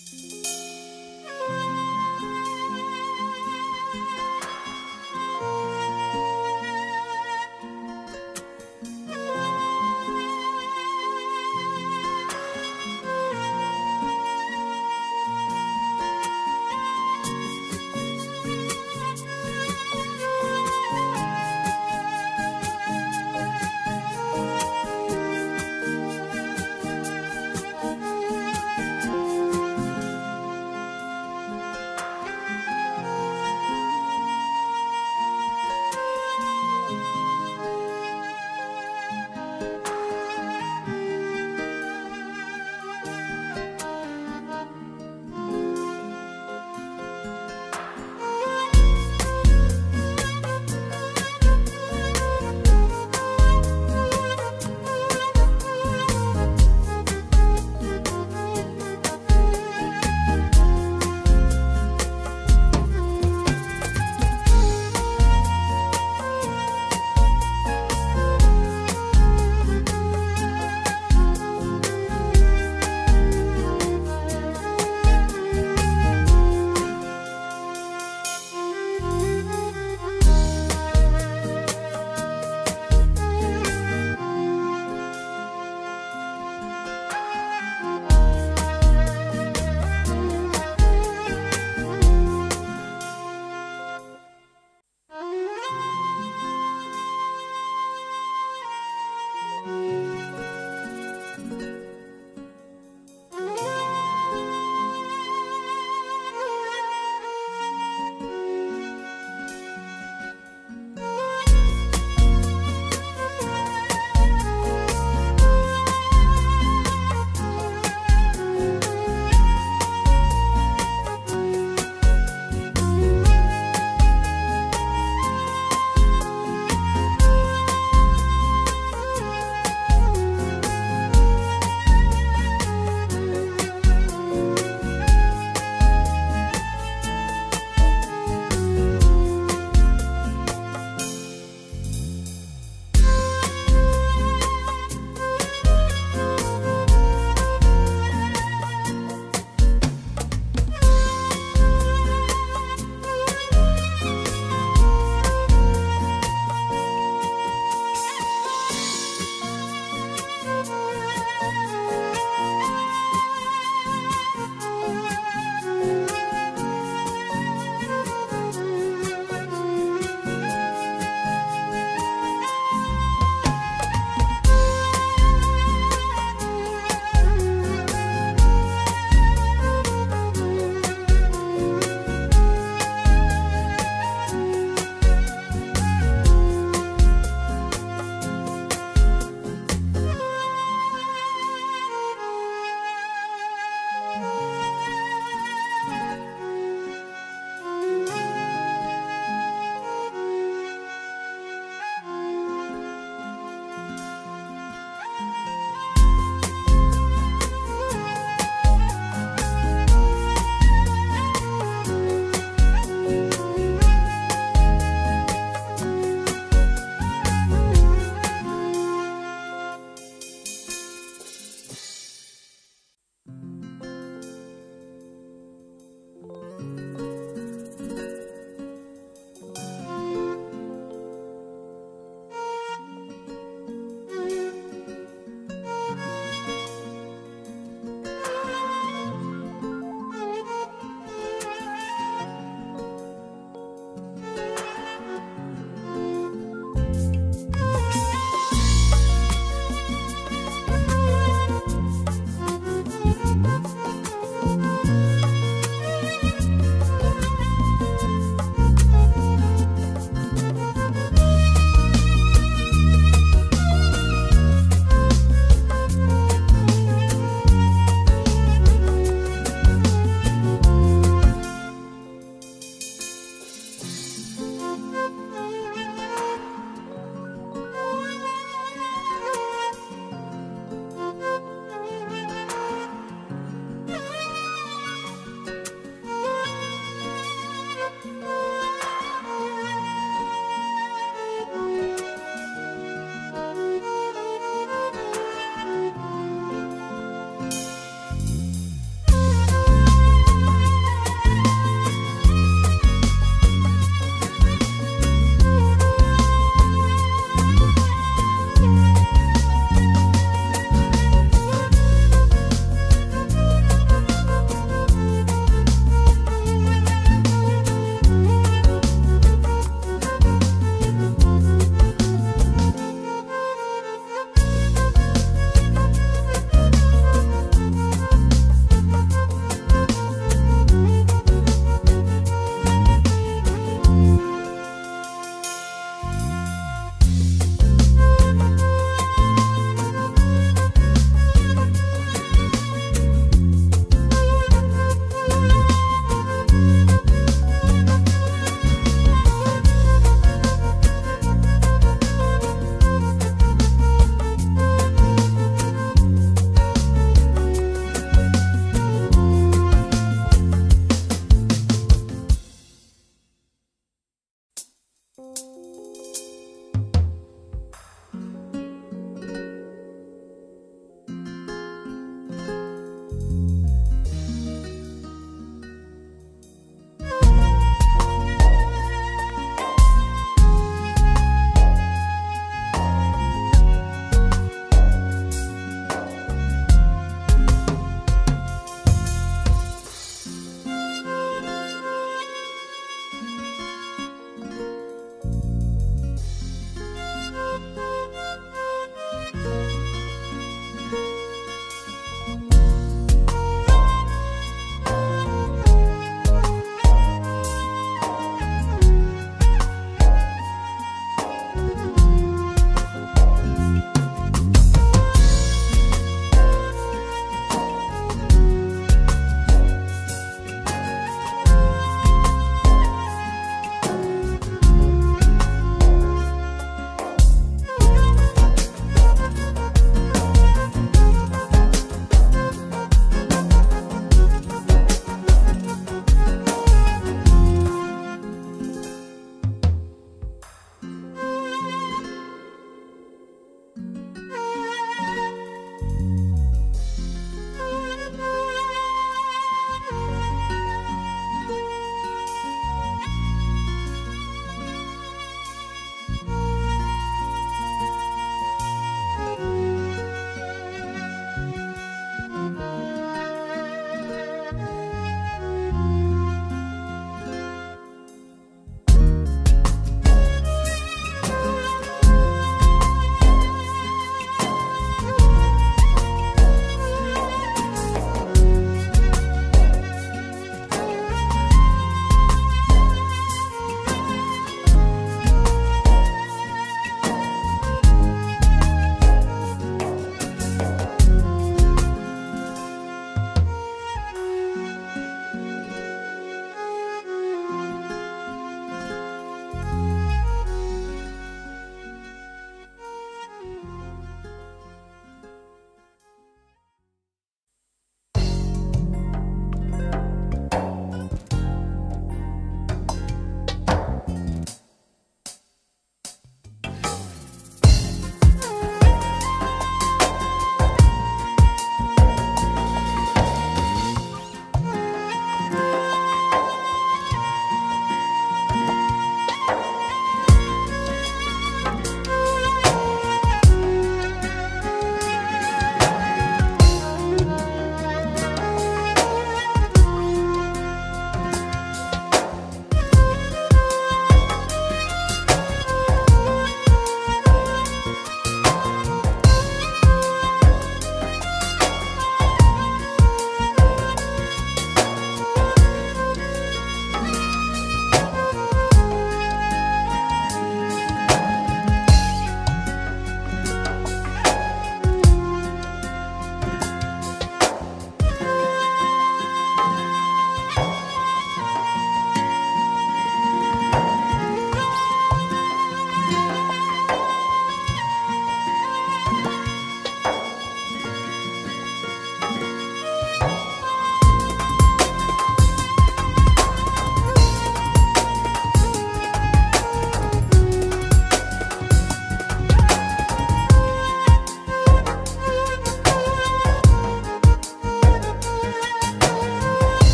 Mm-hmm.